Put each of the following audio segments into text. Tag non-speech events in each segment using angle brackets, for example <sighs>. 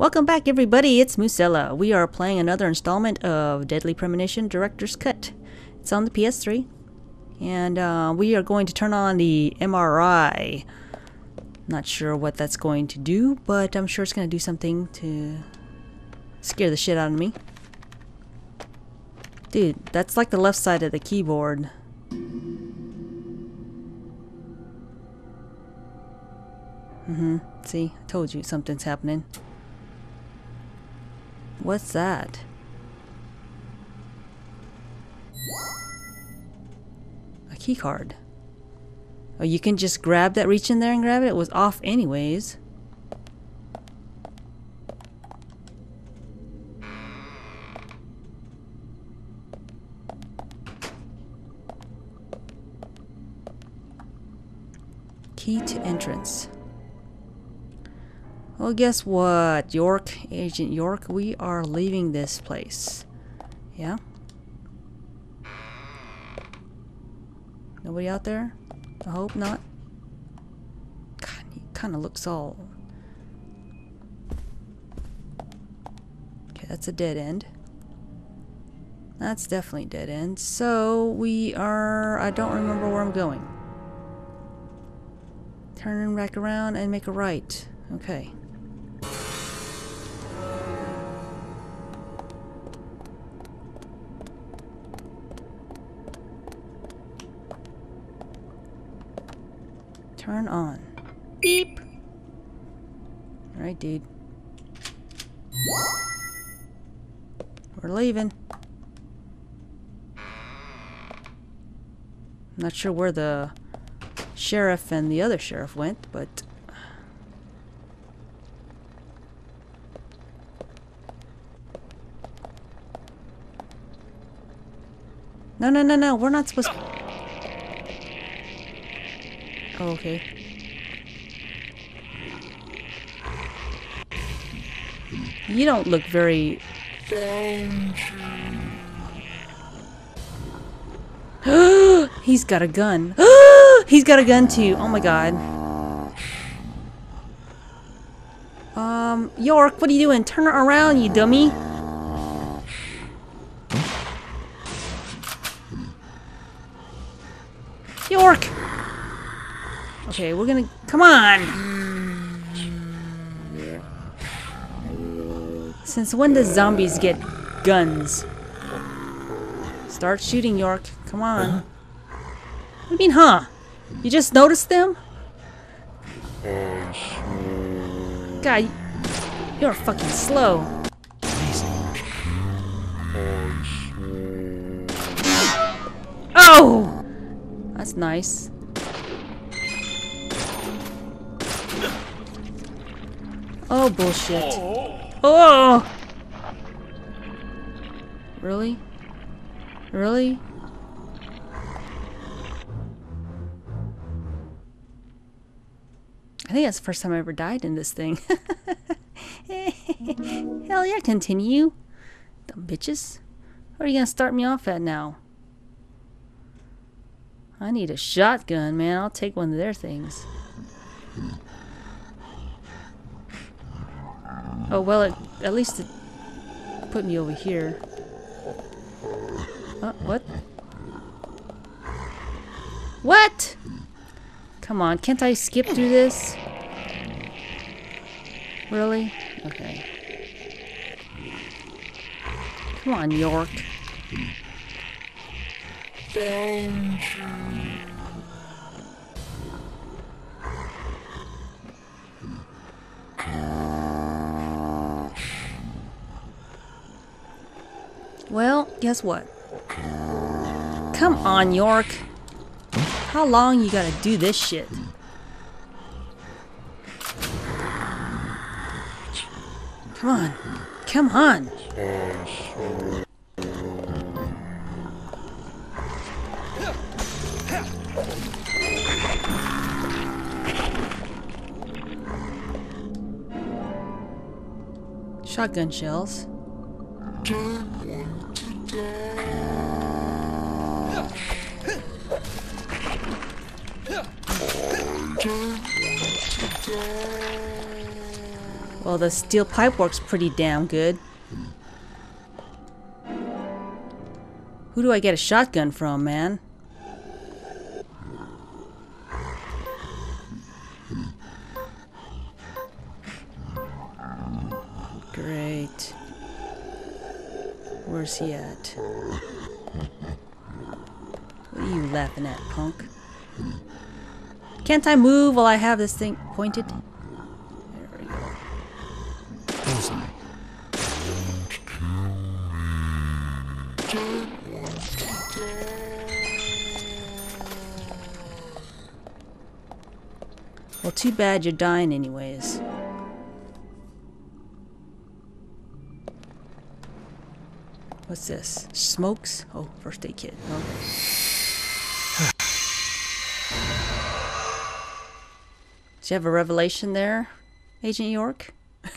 Welcome back, everybody. It's Musela. We are playing another installment of Deadly Premonition Director's Cut. It's on the PS3, and uh, we are going to turn on the MRI. Not sure what that's going to do, but I'm sure it's going to do something to scare the shit out of me. Dude, that's like the left side of the keyboard. Mm-hmm. See, I told you something's happening. What's that? A key card. Oh, you can just grab that, reach in there and grab it? It was off anyways. Key to entrance. Well, guess what, York, Agent York, we are leaving this place. Yeah? Nobody out there? I hope not. God, he kind of looks all... Okay, that's a dead end. That's definitely dead end. So, we are... I don't remember where I'm going. Turn back around and make a right. Okay. Turn on. Beep. Alright, dude. We're leaving. I'm not sure where the sheriff and the other sheriff went, but... No, no, no, no, we're not supposed to... Oh, okay. You don't look very... <gasps> He's got a gun. <gasps> He's got a gun too. Oh my god. Um, York, what are you doing? Turn around, you dummy. York! Okay, we're gonna... Come on! Since when does zombies get guns? Start shooting, York. Come on. Uh-huh. I mean, huh? You just noticed them? God, you're fucking slow. Oh! That's nice. Oh, bullshit. Oh! Really? Really? I think that's the first time I ever died in this thing. <laughs> Hell yeah, continue. Dumb bitches. What are you gonna start me off at now? I need a shotgun, man. I'll take one of their things. Oh, well, it, at least it put me over here. Oh, what? What? Come on, can't I skip through this? Really? Okay. Come on, York. Guess what? Come on, York. How long you gotta do this shit? Come on. Come on. Shotgun shells. Well, the steel pipe works pretty damn good. Who do I get a shotgun from, man? Great. Where's he at? What are you laughing at, punk? Can't I move while I have this thing pointed? There we go. Well, too bad you're dying anyways. What's this? Smokes? Oh, first aid kit. Okay. <sighs> Did you have a revelation there, Agent York? <laughs>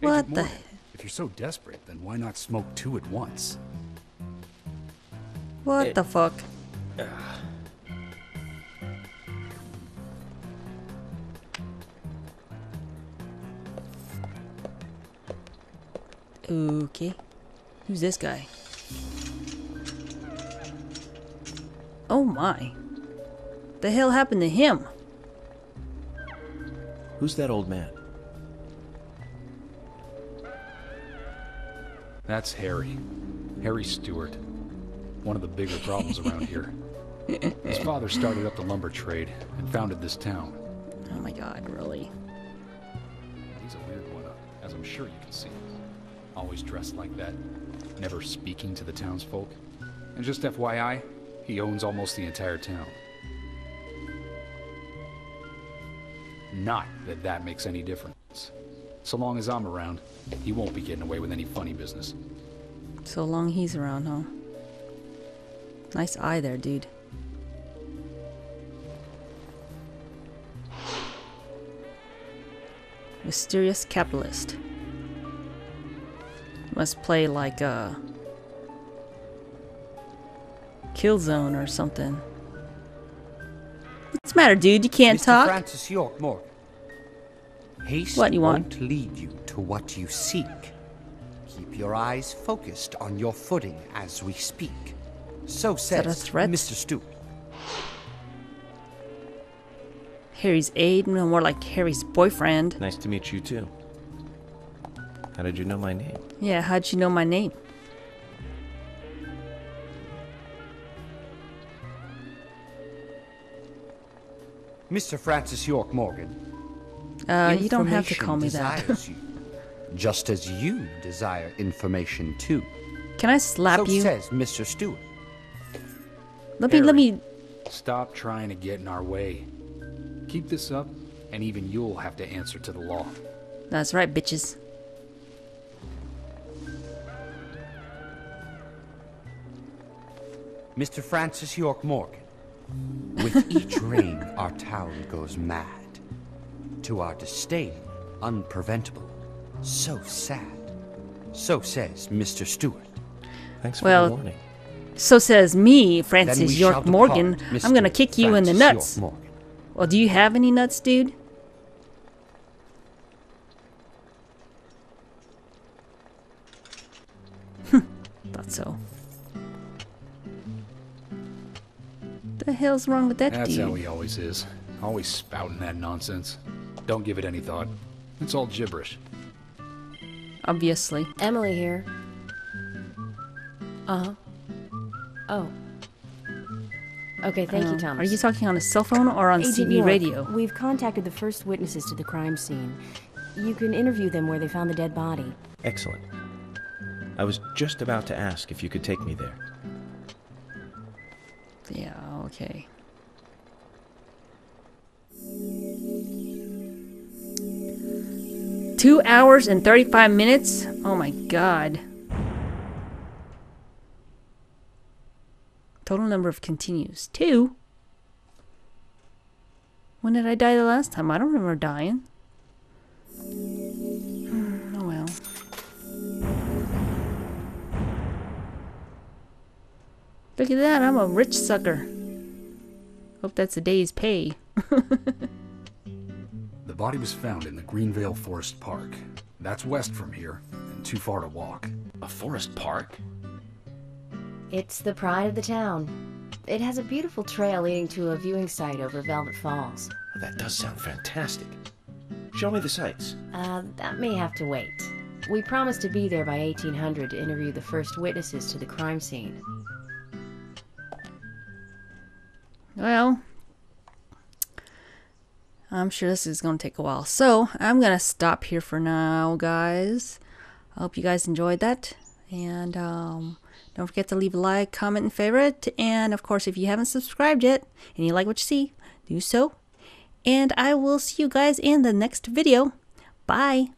What Agent the? Morgan, If you're so desperate, then why not smoke two at once? What the fuck? <sighs> Ah. Okay. Who's this guy? Oh my. The hell happened to him? Who's that old man? That's Harry. Harry Stewart. One of the bigger problems around here. His <laughs> father started up the lumber trade and founded this town. Oh my god, really? He's a weird one, uh, as I'm sure you can see. Always dressed like that, never speaking to the townsfolk. And just FYI, he owns almost the entire town. Not that that makes any difference. So long as I'm around, he won't be getting away with any funny business. So long he's around, huh? Nice eye there, dude. Mysterious capitalist. Must play like a Killzone or something. What's the matter, dude? You can't Mr. talk? Francis York Morgan. Haste What you want? won't lead you to what you seek. Keep your eyes focused on your footing as we speak. So that a says threat? Mr. Stewart. Harry's aide, no more like Harry's boyfriend. Nice to meet you too. How did you know my name? Yeah, how'd you know my name? Mr. Francis York Morgan. Uh, you don't have to call me that. you, just as you desire information too. Can I slap so you? says Mr. Stewart. Let me, let me. Stop trying to get in our way. Keep this up, and even you'll have to answer to the law. That's right, bitches. Mr. Francis York Morgan. With <laughs> each rain, our town goes mad. To our disdain, unpreventable. So sad. So says Mr. Stewart. Thanks for Well, the warning. So says me, Francis York shall Morgan. depart, I'm gonna kick you in the nuts. Well, do you have any nuts, dude? <laughs> Thought so. The hell's wrong with that That's dude? how he always is. Always spouting that nonsense. Don't give it any thought. It's all gibberish. Obviously. Emily here. Uh huh. Oh. Okay, thank you, Um, Thomas. Are you talking on a cell phone or on Agent CB York, radio? We've contacted the first witnesses to the crime scene. You can interview them where they found the dead body. Excellent. I was just about to ask if you could take me there. Okay. Two hours and 35 minutes? Oh my god. Total number of continues. Two? When did I die the last time? I don't remember dying. Hmm, Oh well. Look at that, I'm a rich sucker. Hope that's a day's pay. <laughs> The body was found in the Greenvale Forest Park. That's west from here, and too far to walk. A forest park? It's the pride of the town. It has a beautiful trail leading to a viewing site over Velvet Falls. Well, that does sound fantastic. Show me the sights. Uh, that may have to wait. We promised to be there by 1800 to interview the first witnesses to the crime scene. Well, I'm sure this is going to take a while. So I'm going to stop here for now, guys. I hope you guys enjoyed that. And um, don't forget to leave a like, comment, and favorite. And of course, if you haven't subscribed yet and you like what you see, do so. And I will see you guys in the next video. Bye.